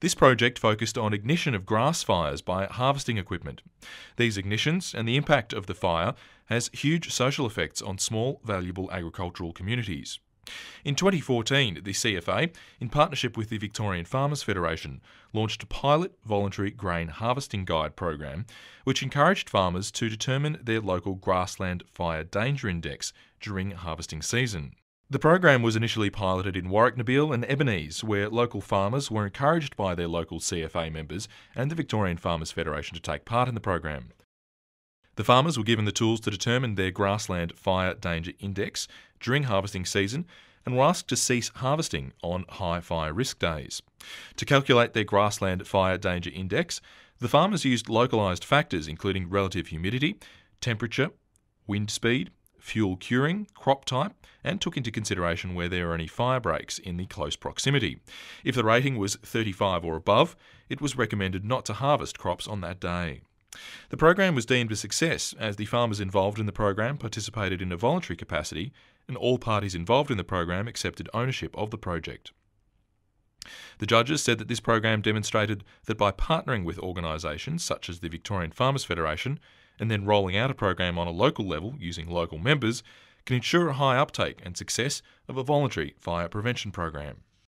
This project focused on ignition of grass fires by harvesting equipment. These ignitions and the impact of the fire has huge social effects on small, valuable agricultural communities. In 2014, the CFA, in partnership with the Victorian Farmers Federation, launched a pilot voluntary grain harvesting guide program which encouraged farmers to determine their local grassland fire danger index during harvesting season. The program was initially piloted in Warracknabeal and Ebenezer, where local farmers were encouraged by their local CFA members and the Victorian Farmers Federation to take part in the program. The farmers were given the tools to determine their grassland fire danger index during harvesting season and were asked to cease harvesting on high fire risk days. To calculate their grassland fire danger index, the farmers used localised factors including relative humidity, temperature, wind speed, fuel curing, crop type, and took into consideration where there are any fire breaks in the close proximity. If the rating was 35 or above, it was recommended not to harvest crops on that day. The program was deemed a success as the farmers involved in the program participated in a voluntary capacity and all parties involved in the program accepted ownership of the project. The judges said that this program demonstrated that by partnering with organisations such as the Victorian Farmers Federation and then rolling out a program on a local level using local members can ensure a high uptake and success of a voluntary fire prevention program.